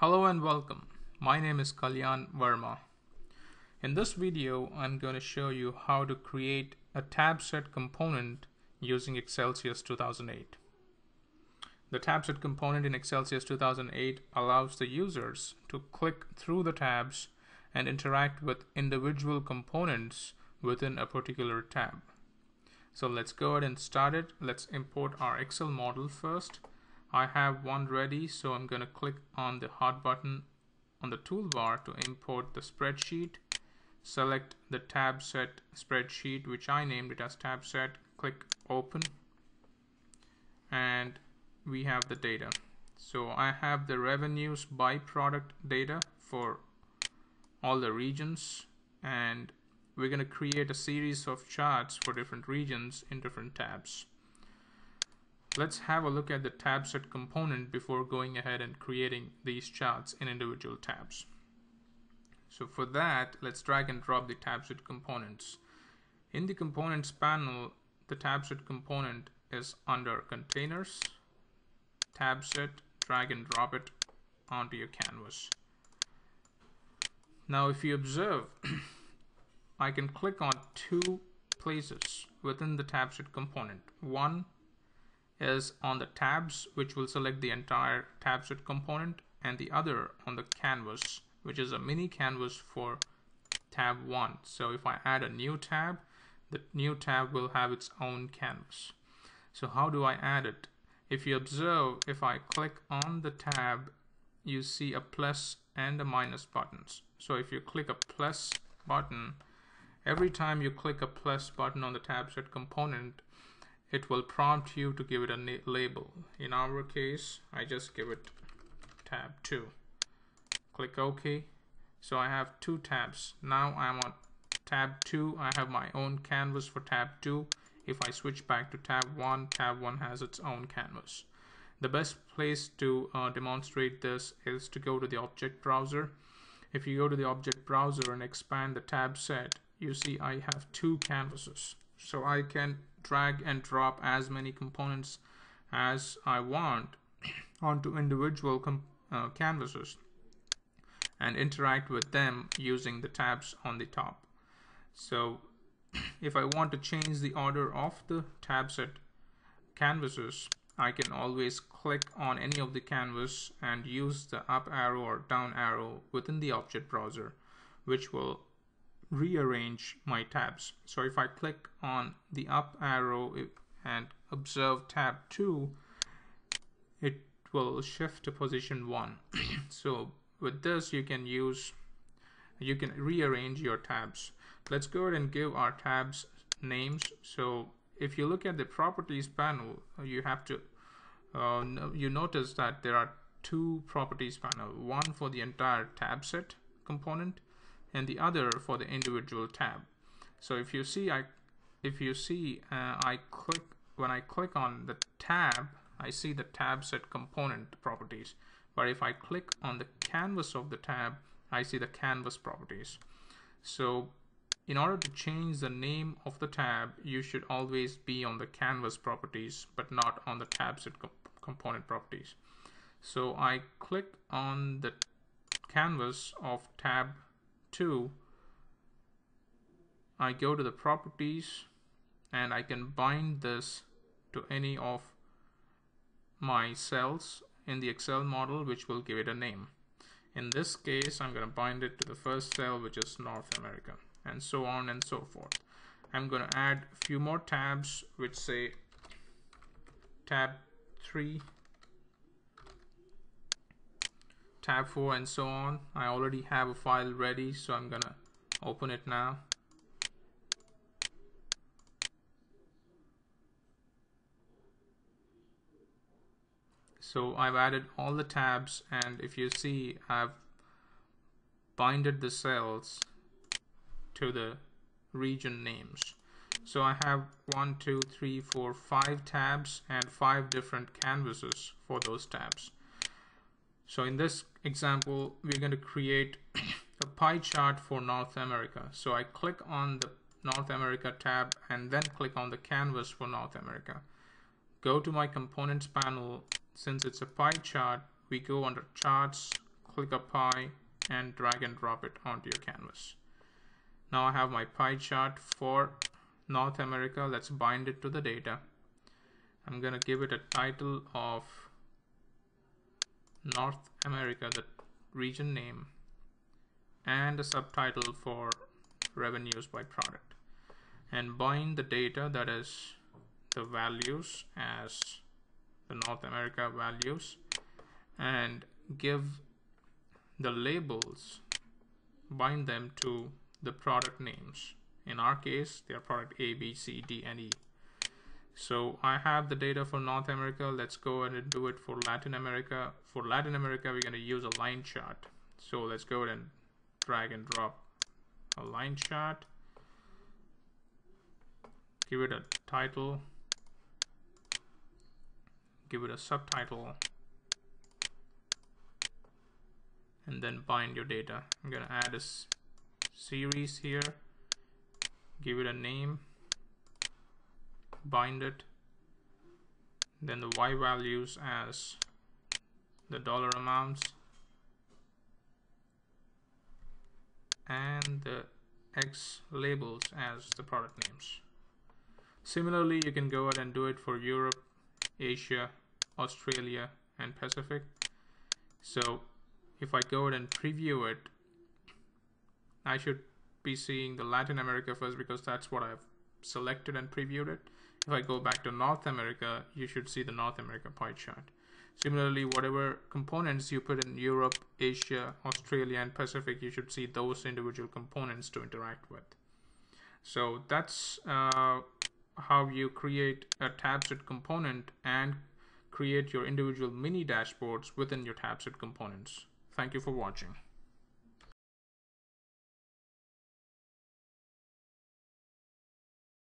Hello and welcome. My name is Kalyan Verma. In this video, I'm going to show you how to create a tab set component using Xcelsius 2008. The tab set component in Xcelsius 2008 allows the users to click through the tabs and interact with individual components within a particular tab. So let's go ahead and start it. Let's import our Excel model first. I have one ready, so I'm going to click on the hot button on the toolbar to import the spreadsheet. Select the tab set spreadsheet, which I named it as tab set. Click open and we have the data. So I have the revenues by product data for all the regions and we're going to create a series of charts for different regions in different tabs. Let's have a look at the tab set component before going ahead and creating these charts in individual tabs. So for that, let's drag and drop the tab set components. In the components panel, the tab set component is under containers, tab set, drag and drop it onto your canvas. Now if you observe, I can click on two places within the tab set component. One is on the tabs, which will select the entire tab set component, and the other on the canvas, which is a mini canvas for tab 1. So if I add a new tab, the new tab will have its own canvas. So how do I add it? If you observe, if I click on the tab, you see a plus and a minus buttons. So if you click a plus button, every time you click a plus button on the tab set component, it will prompt you to give it a label. In our case, I just give it tab 2. Click OK. So I have two tabs. Now I'm on tab 2. I have my own canvas for tab 2. If I switch back to tab 1, tab 1 has its own canvas. The best place to uh, demonstrate this is to go to the object browser. If you go to the object browser and expand the tab set, you see I have two canvases. So I can drag and drop as many components as I want onto individual uh, canvases and interact with them using the tabs on the top. So if I want to change the order of the tab set canvases, I can always click on any of the canvas and use the up arrow or down arrow within the object browser, which will rearrange my tabs. So if I click on the up arrow and observe tab 2, it will shift to position 1. so with this you can use, you can rearrange your tabs. Let's go ahead and give our tabs names. So if you look at the properties panel, you have to, uh, you notice that there are two properties panel, one for the entire tab set component and the other for the individual tab. So if you see, I if you see, uh, I click when I click on the tab, I see the tab set component properties. But if I click on the canvas of the tab, I see the canvas properties. So in order to change the name of the tab, you should always be on the canvas properties, but not on the tab set component properties. So I click on the canvas of tab 2 I go to the properties and I can bind this to any of my cells in the Excel model which will give it a name. In this case I'm going to bind it to the first cell which is North America and so on and so forth. I'm going to add a few more tabs which say tab 3 tab 4 and so on. I already have a file ready so I'm gonna open it now. So I've added all the tabs and if you see I've binded the cells to the region names. So I have one two three four five tabs and five different canvases for those tabs so in this example, we're going to create a pie chart for North America. So I click on the North America tab and then click on the canvas for North America. Go to my components panel. Since it's a pie chart, we go under charts, click a pie and drag and drop it onto your canvas. Now I have my pie chart for North America. Let's bind it to the data. I'm going to give it a title of North America, the region name, and a subtitle for revenues by product. And bind the data that is the values as the North America values and give the labels bind them to the product names in our case they are product A B C D and E so I have the data for North America. Let's go ahead and do it for Latin America. For Latin America we're going to use a line chart. So let's go ahead and drag and drop a line chart. Give it a title. Give it a subtitle. And then bind your data. I'm gonna add a series here. Give it a name bind it then the y values as the dollar amounts and the x labels as the product names. Similarly you can go ahead and do it for Europe Asia Australia and Pacific. So if I go ahead and preview it I should be seeing the Latin America first because that's what I've selected and previewed it if I go back to North America you should see the North America pie chart similarly whatever components you put in Europe Asia Australia and Pacific you should see those individual components to interact with so that's uh, how you create a tabset component and create your individual mini dashboards within your tabset components. Thank you for watching.